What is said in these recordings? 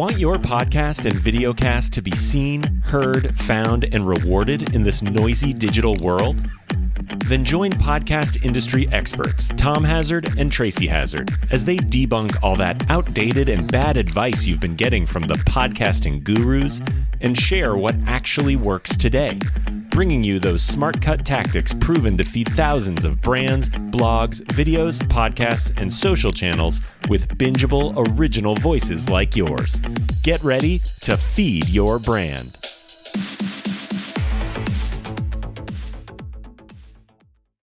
Want your podcast and videocast to be seen, heard, found, and rewarded in this noisy digital world? Then join podcast industry experts Tom Hazzard and Tracy Hazzard as they debunk all that outdated and bad advice you've been getting from the podcasting gurus and share what actually works today, bringing you those smart cut tactics proven to feed thousands of brands, blogs, videos, podcasts, and social channels with bingeable original voices like yours. Get ready to feed your brand.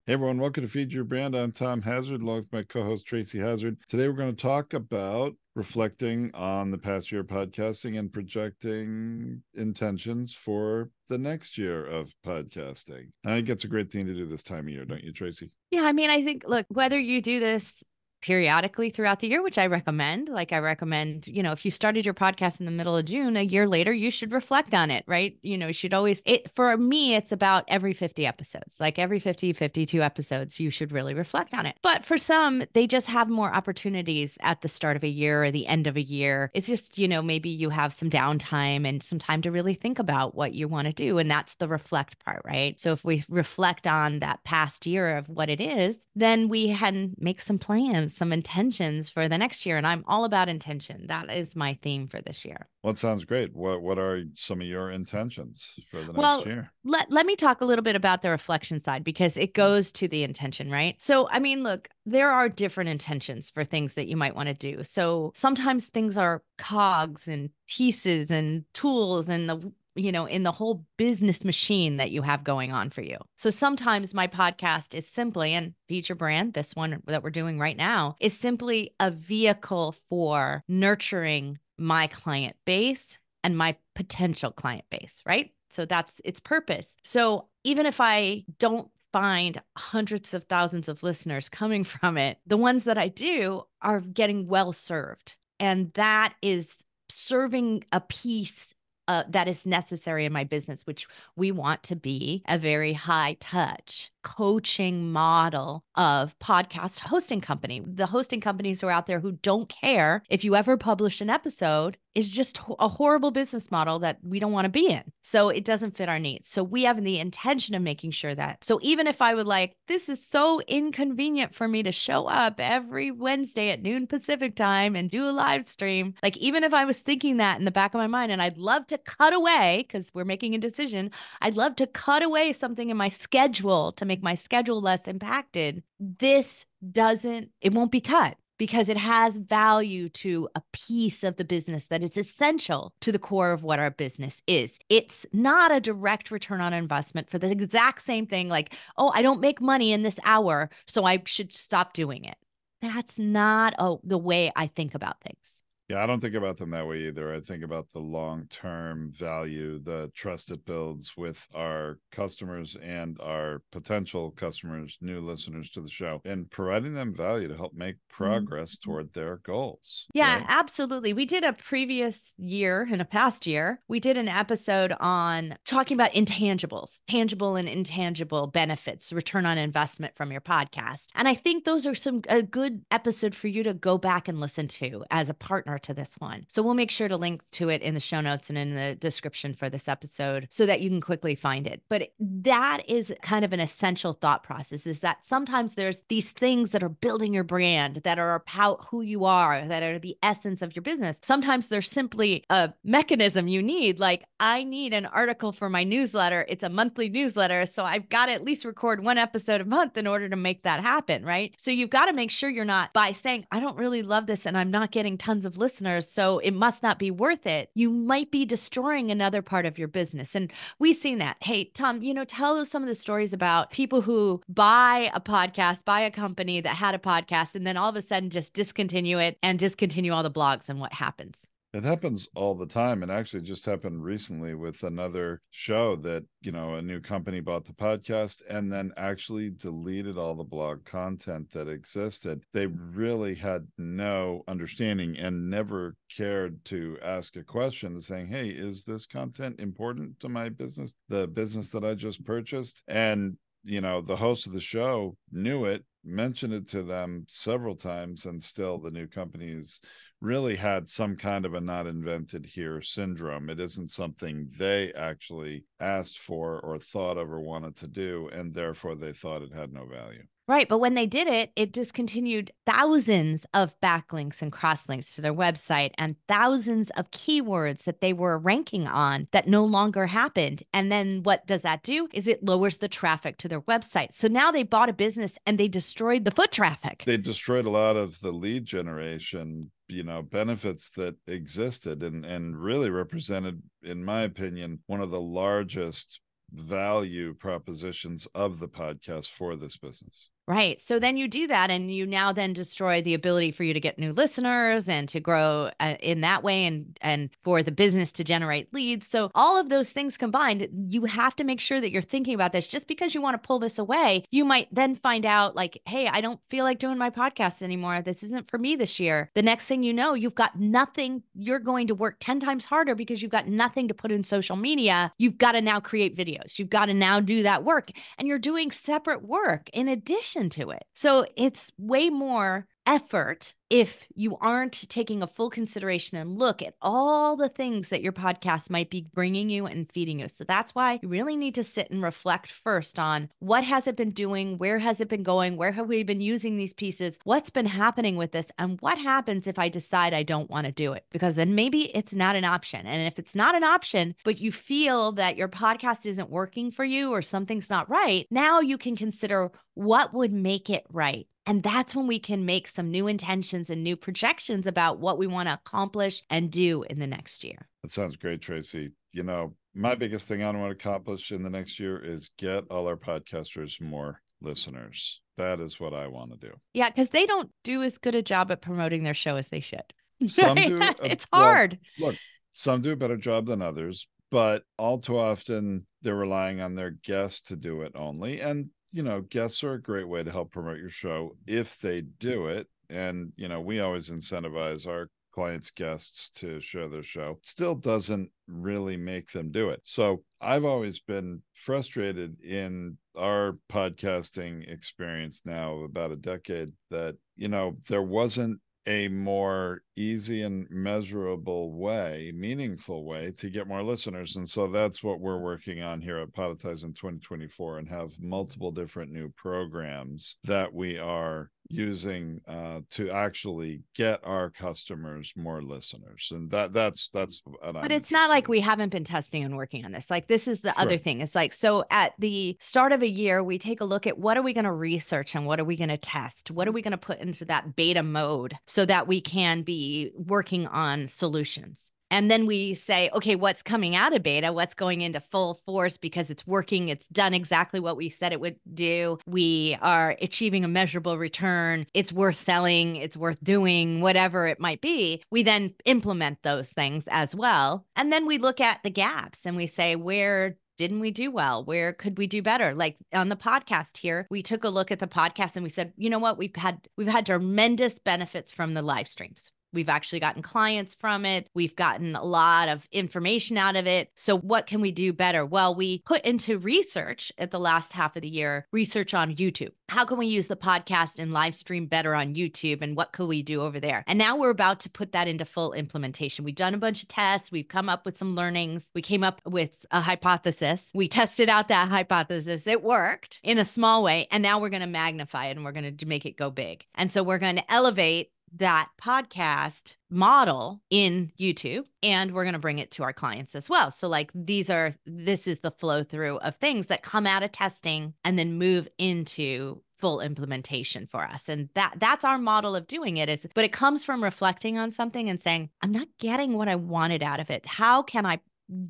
Hey everyone, welcome to Feed Your Brand. I'm Tom Hazzard, along with my co-host Tracy Hazzard. Today we're going to talk about reflecting on the past year of podcasting and projecting intentions for the next year of podcasting. I think it's a great thing to do this time of year, don't you, Tracy? Yeah, I mean, I think look, whether you do this periodically throughout the year, which I recommend. Like I recommend, you know, if you started your podcast in the middle of June, a year later, you should reflect on it, right? You know, you should always it for me, it's about every 50 episodes. Like every 50, 52 episodes, you should really reflect on it. But for some, they just have more opportunities at the start of a year or the end of a year. It's just, you know, maybe you have some downtime and some time to really think about what you want to do. And that's the reflect part, right? So if we reflect on that past year of what it is, then we can make some plans some intentions for the next year. And I'm all about intention. That is my theme for this year. Well, it sounds great. What what are some of your intentions for the well, next year? Let let me talk a little bit about the reflection side because it hmm. goes to the intention, right? So I mean, look, there are different intentions for things that you might want to do. So sometimes things are cogs and pieces and tools and the you know, in the whole business machine that you have going on for you. So sometimes my podcast is simply, and Feed Your Brand, this one that we're doing right now, is simply a vehicle for nurturing my client base and my potential client base, right? So that's its purpose. So even if I don't find hundreds of thousands of listeners coming from it, the ones that I do are getting well served. And that is serving a piece uh, that is necessary in my business, which we want to be a very high touch coaching model of podcast hosting company. The hosting companies who are out there who don't care if you ever publish an episode is just a horrible business model that we don't want to be in. So it doesn't fit our needs. So we have the intention of making sure that. So even if I would like, this is so inconvenient for me to show up every Wednesday at noon Pacific time and do a live stream, like even if I was thinking that in the back of my mind and I'd love to cut away because we're making a decision, I'd love to cut away something in my schedule to make make my schedule less impacted, this doesn't, it won't be cut because it has value to a piece of the business that is essential to the core of what our business is. It's not a direct return on investment for the exact same thing, like, oh, I don't make money in this hour, so I should stop doing it. That's not oh, the way I think about things. Yeah, I don't think about them that way either. I think about the long term value, the trust it builds with our customers and our potential customers, new listeners to the show, and providing them value to help make progress mm-hmm. toward their goals. Yeah, right? absolutely. We did a previous year and a past year, we did an episode on talking about intangibles, tangible and intangible benefits, return on investment from your podcast. And I think those are some a good episode for you to go back and listen to as a partner to this one. So we'll make sure to link to it in the show notes and in the description for this episode so that you can quickly find it. But that is kind of an essential thought process is that sometimes there's these things that are building your brand, that are about who you are, that are the essence of your business. Sometimes there's simply a mechanism you need. Like, I need an article for my newsletter. It's a monthly newsletter. So I've got to at least record one episode a month in order to make that happen. Right. So you've got to make sure you're not by saying, I don't really love this and I'm not getting tons of listeners, so it must not be worth it. You might be destroying another part of your business. And we've seen that. Hey, Tom, you know, tell us some of the stories about people who buy a podcast, buy a company that had a podcast, and then all of a sudden just discontinue it and discontinue all the blogs and what happens. It happens all the time. And actually just happened recently with another show that, you know, a new company bought the podcast and then actually deleted all the blog content that existed. They really had no understanding and never cared to ask a question saying, Hey, is this content important to my business, the business that I just purchased? And you know, the host of the show knew it, mentioned it to them several times, and still the new companies really had some kind of a not invented here syndrome. It isn't something they actually asked for or thought of or wanted to do, and therefore they thought it had no value. Right. But when they did it, it discontinued thousands of backlinks and crosslinks to their website and thousands of keywords that they were ranking on that no longer happened. And then what does that do? Is it lowers the traffic to their website. So now they bought a business and they destroyed the foot traffic. They destroyed a lot of the lead generation you know benefits that existed and and really represented in my opinion one of the largest value propositions of the podcast for this business Right. So then you do that and you now then destroy the ability for you to get new listeners and to grow uh, in that way and and for the business to generate leads. So all of those things combined, you have to make sure that you're thinking about this. Just because you want to pull this away, you might then find out like, "Hey, I don't feel like doing my podcast anymore. This isn't for me this year." The next thing you know, you've got nothing. You're going to work 10 times harder because you've got nothing to put in social media. You've got to now create videos. You've got to now do that work and you're doing separate work in addition to it. So it's way more effort if you aren't taking a full consideration and look at all the things that your podcast might be bringing you and feeding you. So that's why you really need to sit and reflect first on what has it been doing? Where has it been going? Where have we been using these pieces? What's been happening with this? And what happens if I decide I don't want to do it? Because then maybe it's not an option. And if it's not an option, but you feel that your podcast isn't working for you or something's not right, now you can consider what would make it right. And that's when we can make some new intentions and new projections about what we want to accomplish and do in the next year. That sounds great, Tracy. You know, my biggest thing I want to accomplish in the next year is get all our podcasters more listeners. That is what I want to do. Yeah, because they don't do as good a job at promoting their show as they should. Some do. Uh, it's hard. Well, look, some do a better job than others, but all too often they're relying on their guests to do it only. And you know, guests are a great way to help promote your show if they mm. do it. And, you know, we always incentivize our clients' guests to share their show. Still doesn't really make them do it. So I've always been frustrated in our podcasting experience now about a decade that, you know, there wasn't a more easy and measurable way, meaningful way to get more listeners. And so that's what we're working on here at Podetize in 2024 and have multiple different new programs that we are using uh, to actually get our customers more listeners and that that's that's but I'm it's not like we haven't been testing and working on this like this is the sure. other thing it's like so at the start of a year we take a look at what are we going to research and what are we going to test? What are we going to put into that beta mode so that we can be working on solutions and then we say, okay, what's coming out of beta? What's going into full force because it's working? It's done exactly what we said it would do. We are achieving a measurable return. It's worth selling. It's worth doing, whatever it might be. We then implement those things as well. And then we look at the gaps and we say, where didn't we do well? Where could we do better? Like on the podcast here, we took a look at the podcast and we said, you know what? We've had we've had tremendous benefits from the live streams. We've actually gotten clients from it. We've gotten a lot of information out of it. So, what can we do better? Well, we put into research at the last half of the year, research on YouTube. How can we use the podcast and live stream better on YouTube? And what could we do over there? And now we're about to put that into full implementation. We've done a bunch of tests. We've come up with some learnings. We came up with a hypothesis. We tested out that hypothesis. It worked in a small way. And now we're going to magnify it and we're going to make it go big. And so we're going to elevate that podcast model in YouTube and we're going to bring it to our clients as well. So like these are this is the flow through of things that come out of testing and then move into full implementation for us and that that's our model of doing it is but it comes from reflecting on something and saying i'm not getting what i wanted out of it how can i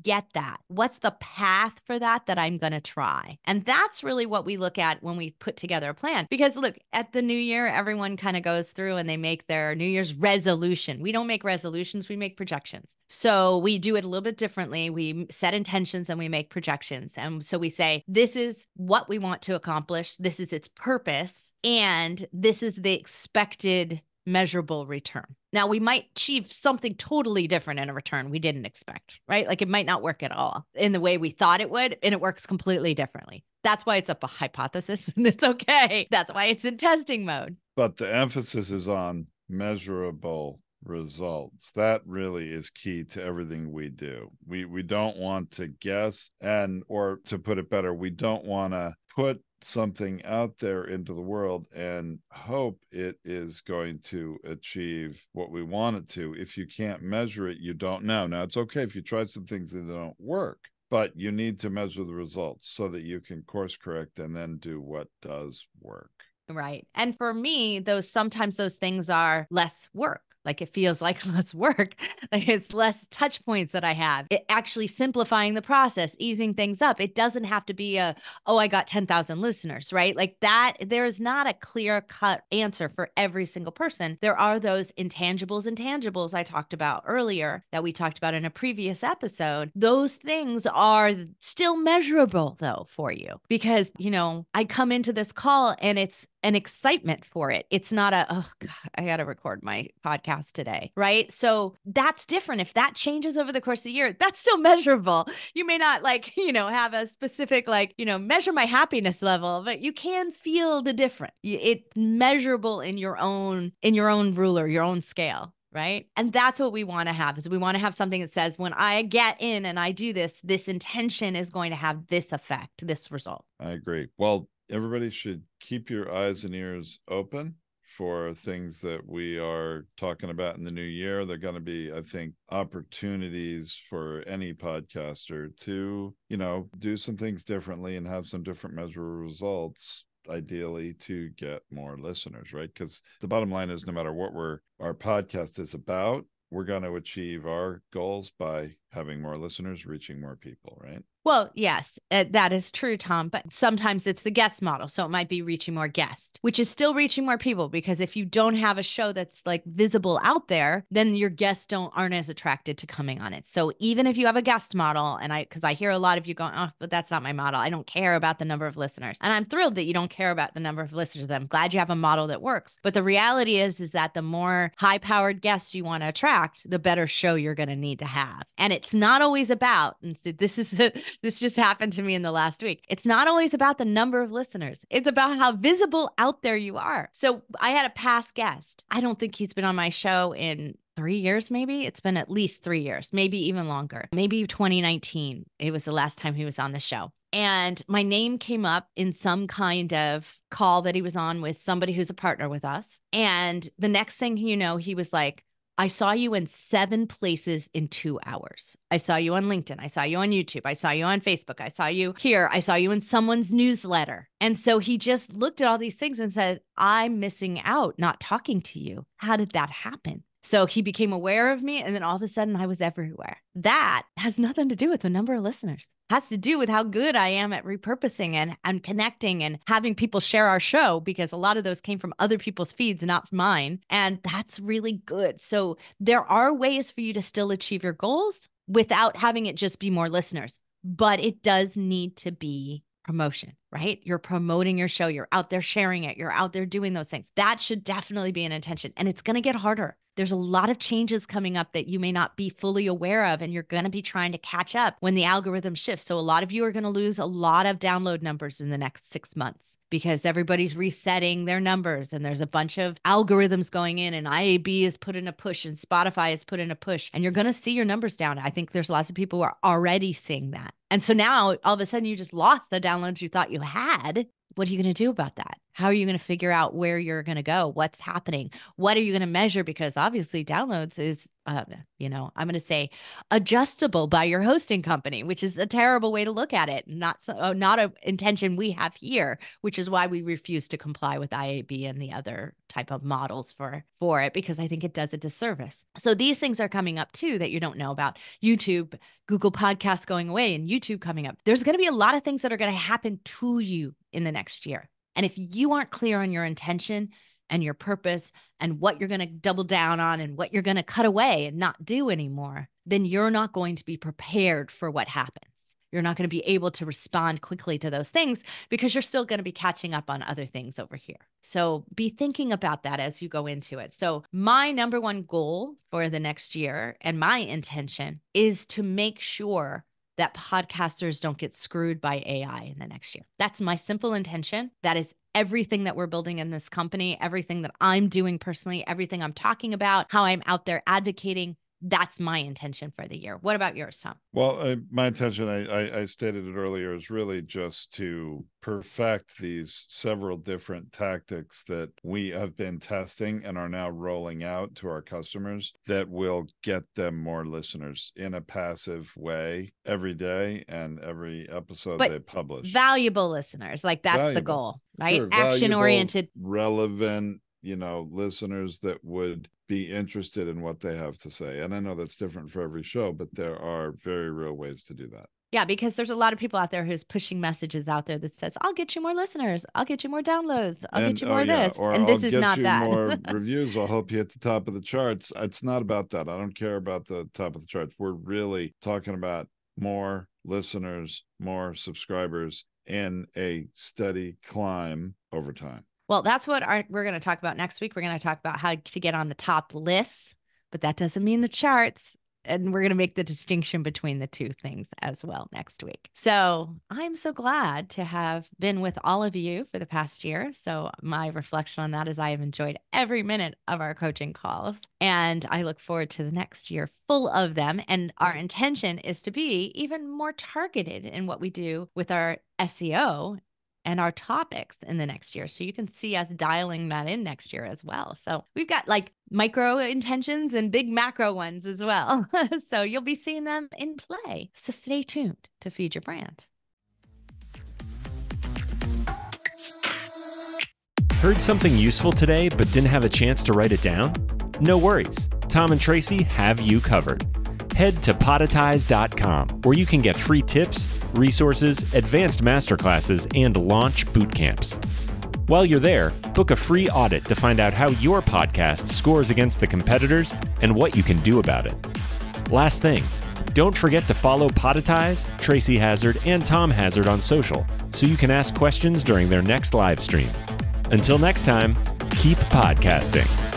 get that? What's the path for that that I'm going to try? And that's really what we look at when we put together a plan. Because look, at the new year, everyone kind of goes through and they make their New Year's resolution. We don't make resolutions, we make projections. So we do it a little bit differently. We set intentions and we make projections. And so we say, this is what we want to accomplish, this is its purpose, and this is the expected measurable return. Now, we might achieve something totally different in a return we didn't expect, right? Like it might not work at all in the way we thought it would, and it works completely differently. That's why it's up a hypothesis and it's okay. That's why it's in testing mode. But the emphasis is on measurable results that really is key to everything we do we we don't want to guess and or to put it better we don't want to put something out there into the world and hope it is going to achieve what we want it to. If you can't measure it you don't know. Now it's okay if you try some things that don't work but you need to measure the results so that you can course correct and then do what does work. Right. And for me, those sometimes those things are less work like it feels like less work like it's less touch points that i have. It actually simplifying the process easing things up it doesn't have to be a oh i got 10,000 listeners right? Like that there is not a clear cut answer for every single person. There are those intangibles and tangibles i talked about earlier that we talked about in a previous episode. Those things are still measurable though for you because you know i come into this call and it's an excitement for it. It's not a, oh God, I got to record my podcast today. Right. So that's different. If that changes over the course of the year, that's still measurable. You may not like, you know, have a specific, like, you know, measure my happiness level, but you can feel the difference. It's measurable in your own, in your own ruler, your own scale right? And that's what we want to have is we want to have something that says when I get in and I do this, this intention is going to have this effect, this result. I agree. Well, everybody should keep your eyes and ears open for things that we are talking about in the new year. They're going to be, I think, opportunities for any podcaster to, you know, do some things differently and have some different measurable results ideally to get more listeners right because the bottom line is no matter what we're our podcast is about we're going to achieve our goals by having more listeners reaching more people right well, yes, uh, that is true, Tom. But sometimes it's the guest model. So it might be reaching more guests, which is still reaching more people because if you don't have a show that's like visible out there, then your guests don't aren't as attracted to coming on it. So even if you have a guest model, and I because I hear a lot of you going, oh, but that's not my model. I don't care about the number of listeners. And I'm thrilled that you don't care about the number of listeners. I'm glad you have a model that works. But the reality is, is that the more high-powered guests you want to attract, the better show you're going to need to have. And it's not always about, and this is a, this just happened to me in the last week. It's not always about the number of listeners, it's about how visible out there you are. So I had a past guest. I don't think he's been on my show in three years, maybe. It's been at least three years, maybe even longer. Maybe 2019. It was the last time he was on the show. And my name came up in some kind of call that he was on with somebody who's a partner with us. And the next thing you know, he was like, I saw you in seven places in two hours. I saw you on LinkedIn. I saw you on YouTube. I saw you on Facebook. I saw you here. I saw you in someone's newsletter. And so he just looked at all these things and said, I'm missing out not talking to you. How did that happen? So he became aware of me, and then all of a sudden I was everywhere. That has nothing to do with the number of listeners. It has to do with how good I am at repurposing and, and connecting and having people share our show because a lot of those came from other people's feeds, not mine. And that's really good. So there are ways for you to still achieve your goals without having it just be more listeners, but it does need to be promotion, right? You're promoting your show, you're out there sharing it, you're out there doing those things. That should definitely be an intention. And it's going to get harder there's a lot of changes coming up that you may not be fully aware of, and you're going to be trying to catch up when the algorithm shifts. So, a lot of you are going to lose a lot of download numbers in the next six months because everybody's resetting their numbers, and there's a bunch of algorithms going in, and IAB is put in a push, and Spotify is put in a push, and you're going to see your numbers down. I think there's lots of people who are already seeing that. And so now all of a sudden you just lost the downloads you thought you had what are you going to do about that? How are you going to figure out where you're going to go? What's happening? What are you going to measure? Because obviously, downloads is, uh, you know, I'm going to say adjustable by your hosting company, which is a terrible way to look at it. Not so, uh, not a intention we have here, which is why we refuse to comply with IAB and the other type of models for for it because I think it does a disservice. So these things are coming up too that you don't know about. YouTube, Google Podcasts going away, and YouTube coming up. There's going to be a lot of things that are going to happen to you in the next year. And if you aren't clear on your intention and your purpose and what you're going to double down on and what you're going to cut away and not do anymore, then you're not going to be prepared for what happens. You're not going to be able to respond quickly to those things because you're still going to be catching up on other things over here. So be thinking about that as you go into it. So, my number one goal for the next year and my intention is to make sure that podcasters don't get screwed by AI in the next year. That's my simple intention. That is everything that we're building in this company, everything that I'm doing personally, everything I'm talking about, how I'm out there advocating that's my intention for the year. What about yours, Tom? Well, uh, my intention, I, I, I, stated it earlier, is really just to perfect these several different tactics that we have been testing and are now rolling out to our customers that will get them more listeners in a passive way every day and every episode but they publish. Valuable listeners, like that's valuable. the goal, right? Sure, Action oriented, relevant, you know, listeners that would be interested in what they have to say. And I know that's different for every show, but there are very real ways to do that. Yeah, because there's a lot of people out there who's pushing messages out there that says, "I'll get you more listeners, I'll get you more downloads, I'll and, get you oh, more oh, yeah. this," or, and this I'll is not that. more reviews. I'll help you at the top of the charts. It's not about that. I don't care about the top of the charts. We're really talking about more listeners, more subscribers, in a steady climb over time. Well, that's what our, we're going to talk about next week. We're going to talk about how to get on the top lists, but that doesn't mean the charts. And we're going to make the distinction between the two things as well next week. So I'm so glad to have been with all of you for the past year. So my reflection on that is I have enjoyed every minute of our coaching calls. And I look forward to the next year full of them. And our intention is to be even more targeted in what we do with our SEO and our topics in the next year. So you can see us dialing that in next year as well. So we've got like micro intentions and big macro ones as well. so you'll be seeing them in play. So stay tuned to Feed Your Brand. Heard something useful today but didn't have a chance to write it down? No worries. Tom and Tracy have you covered head to podetize.com where you can get free tips, resources, advanced masterclasses, and launch boot camps. While you're there, book a free audit to find out how your podcast scores against the competitors and what you can do about it. Last thing, don't forget to follow Podetize, Tracy Hazzard, and Tom Hazzard on social so you can ask questions during their next live stream. Until next time, keep podcasting.